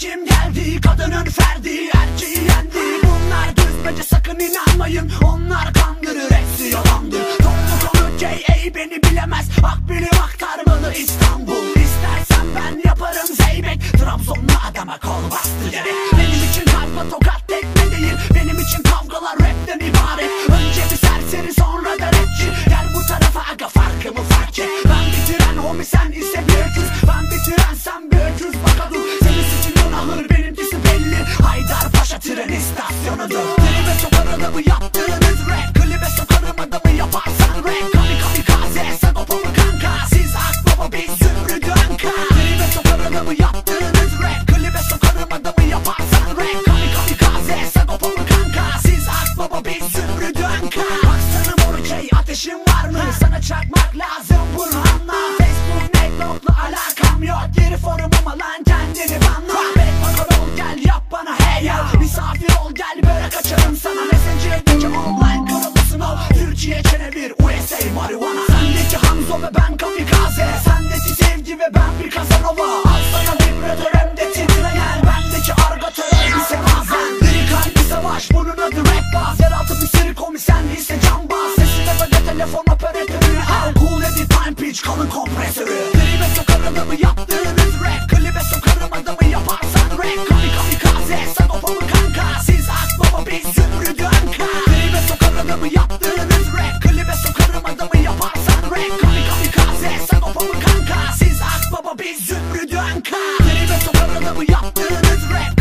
Kim geldi? Kadının ferdi erkeği yendi. Bunlar düzmece sakın inanmayın. Onlar kandırır hepsi yalandır Toplu konu K.A. beni bilemez. Akbilim aktarmalı İstanbul. İstersen ben yaparım zeybek. Trabzonlu adama kol bastı gerek Benim için kalpa tokat tekme değil. Benim için kavgalar rapten ibaret ateşin var mı? Sana çakmak lazım Burhan'la Facebook network'la alakam yok. Geri forumuma lan kendini banla. Bek bakar ol gel yap bana hey ya. Misafir ol gel böyle kaçarım sana. Messenger'deki online ol. Türkiye çenevir USA marijuana. Sendeki Hanzo ve ben kamikaze. Sendeki sevgi ve ben bir Casanova sürü Klibe sokarım adamı yaptığınız rap Klibe sokarım adamı yaparsan rap Kami kamikaze sagopa mı kanka. Siz akbaba biz zümrüdü anka Klibe sokarım adamı yaptığınız rap Klibe sokarım adamı yaparsan rap Kami kamikaze sagopa mı kanka. Siz akbaba biz zümrüdü anka Klibe sokarım adamı yaptığınız rap